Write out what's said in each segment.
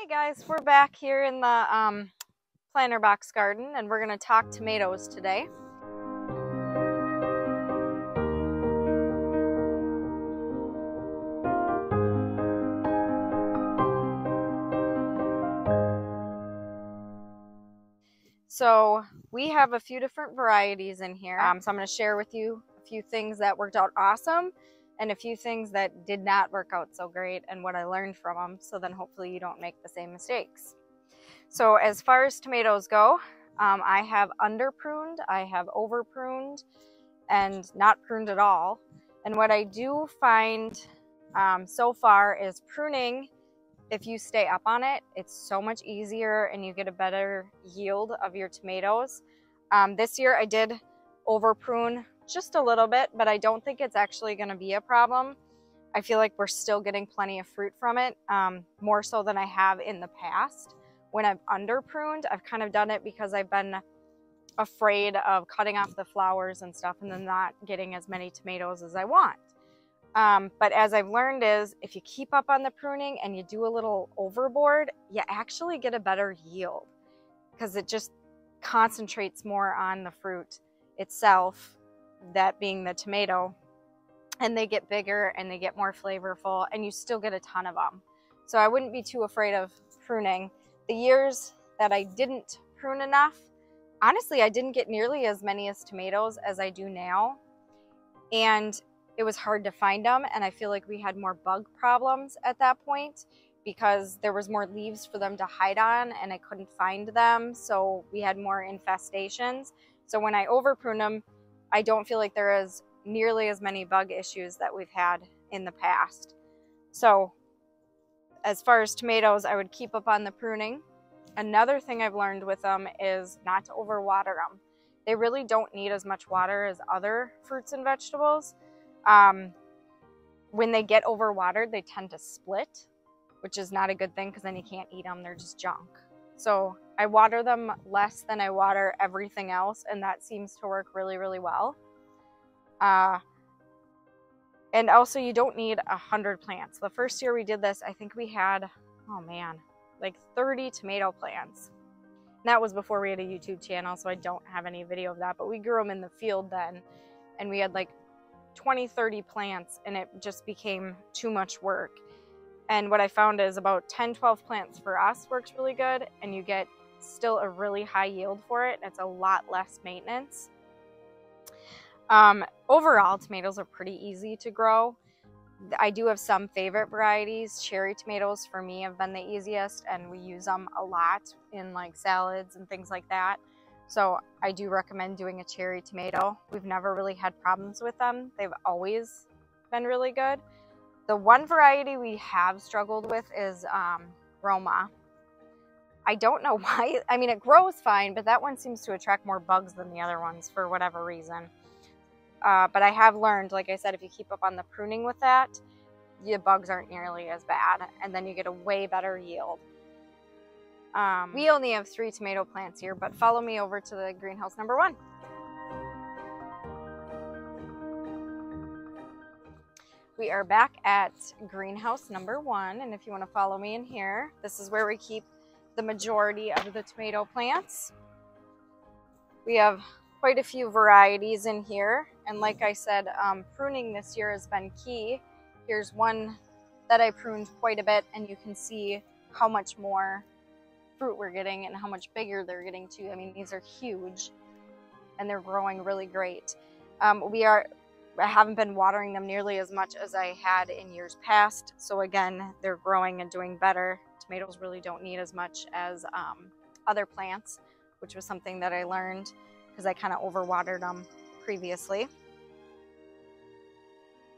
Hey guys, we're back here in the um, planter box garden and we're going to talk tomatoes today. So we have a few different varieties in here. Um, so I'm going to share with you a few things that worked out awesome and a few things that did not work out so great and what I learned from them. So then hopefully you don't make the same mistakes. So as far as tomatoes go, um, I have under pruned, I have over pruned, and not pruned at all. And what I do find um, so far is pruning if you stay up on it, it's so much easier and you get a better yield of your tomatoes. Um, this year I did over prune just a little bit, but I don't think it's actually going to be a problem. I feel like we're still getting plenty of fruit from it, um, more so than I have in the past. When I've under pruned, I've kind of done it because I've been afraid of cutting off the flowers and stuff and then not getting as many tomatoes as I want. Um, but as I've learned is if you keep up on the pruning and you do a little overboard, you actually get a better yield because it just concentrates more on the fruit itself, that being the tomato, and they get bigger and they get more flavorful and you still get a ton of them. So I wouldn't be too afraid of pruning. The years that I didn't prune enough, honestly, I didn't get nearly as many as tomatoes as I do now. And it was hard to find them and I feel like we had more bug problems at that point because there was more leaves for them to hide on and I couldn't find them so we had more infestations so when I over prune them I don't feel like there is nearly as many bug issues that we've had in the past so as far as tomatoes I would keep up on the pruning another thing I've learned with them is not to overwater them they really don't need as much water as other fruits and vegetables um, when they get overwatered, they tend to split, which is not a good thing because then you can't eat them. They're just junk. So I water them less than I water everything else, and that seems to work really, really well. Uh, and also, you don't need a hundred plants. The first year we did this, I think we had, oh man, like 30 tomato plants. And that was before we had a YouTube channel, so I don't have any video of that. But we grew them in the field then, and we had like 20, 30 plants and it just became too much work. And what I found is about 10, 12 plants for us works really good and you get still a really high yield for it. It's a lot less maintenance. Um, overall, tomatoes are pretty easy to grow. I do have some favorite varieties. Cherry tomatoes for me have been the easiest and we use them a lot in like salads and things like that. So I do recommend doing a cherry tomato. We've never really had problems with them. They've always been really good. The one variety we have struggled with is um, Roma. I don't know why. I mean, it grows fine, but that one seems to attract more bugs than the other ones for whatever reason. Uh, but I have learned, like I said, if you keep up on the pruning with that, the bugs aren't nearly as bad, and then you get a way better yield. Um, we only have three tomato plants here, but follow me over to the greenhouse number one. We are back at greenhouse number one, and if you want to follow me in here, this is where we keep the majority of the tomato plants. We have quite a few varieties in here, and like I said, um, pruning this year has been key. Here's one that I pruned quite a bit, and you can see how much more fruit we're getting and how much bigger they're getting too. I mean, these are huge and they're growing really great. Um, we are, I haven't been watering them nearly as much as I had in years past. So again, they're growing and doing better. Tomatoes really don't need as much as um, other plants, which was something that I learned because I kind of overwatered them previously.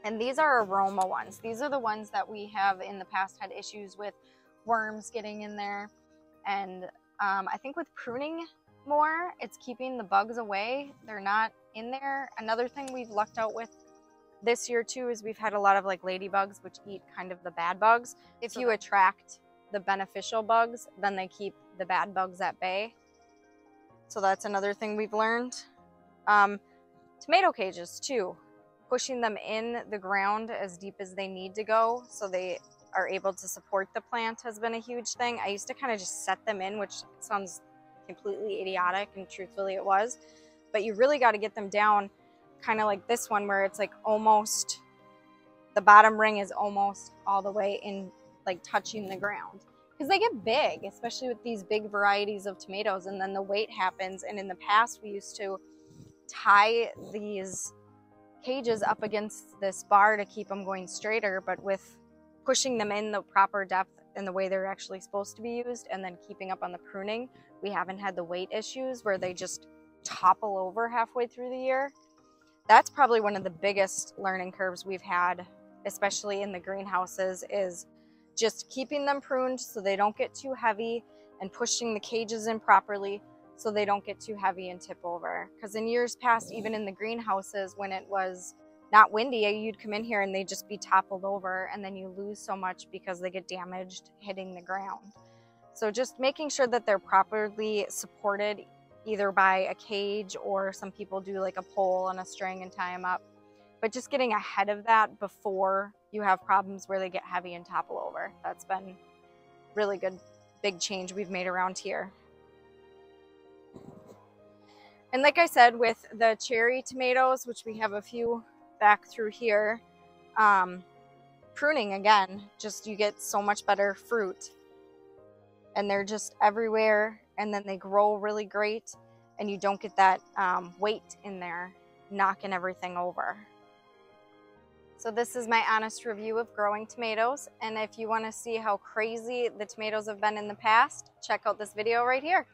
And these are aroma ones. These are the ones that we have in the past had issues with worms getting in there. And um, I think with pruning more, it's keeping the bugs away. They're not in there. Another thing we've lucked out with this year too is we've had a lot of like ladybugs, which eat kind of the bad bugs. If you attract the beneficial bugs, then they keep the bad bugs at bay. So that's another thing we've learned. Um, tomato cages too, pushing them in the ground as deep as they need to go so they are able to support the plant has been a huge thing. I used to kind of just set them in, which sounds completely idiotic and truthfully it was. But you really got to get them down kind of like this one where it's like almost the bottom ring is almost all the way in like touching the ground. Because they get big especially with these big varieties of tomatoes and then the weight happens. And in the past we used to tie these cages up against this bar to keep them going straighter but with pushing them in the proper depth and the way they're actually supposed to be used and then keeping up on the pruning we haven't had the weight issues where they just topple over halfway through the year. That's probably one of the biggest learning curves we've had especially in the greenhouses is just keeping them pruned so they don't get too heavy and pushing the cages in properly so they don't get too heavy and tip over. Because in years past, even in the greenhouses, when it was not windy, eh, you'd come in here and they'd just be toppled over and then you lose so much because they get damaged hitting the ground. So just making sure that they're properly supported either by a cage or some people do like a pole and a string and tie them up but just getting ahead of that before you have problems where they get heavy and topple over. That's been really good big change we've made around here. And like I said, with the cherry tomatoes, which we have a few back through here, um, pruning again, just you get so much better fruit. And they're just everywhere and then they grow really great and you don't get that um, weight in there knocking everything over. So this is my honest review of growing tomatoes. And if you wanna see how crazy the tomatoes have been in the past, check out this video right here.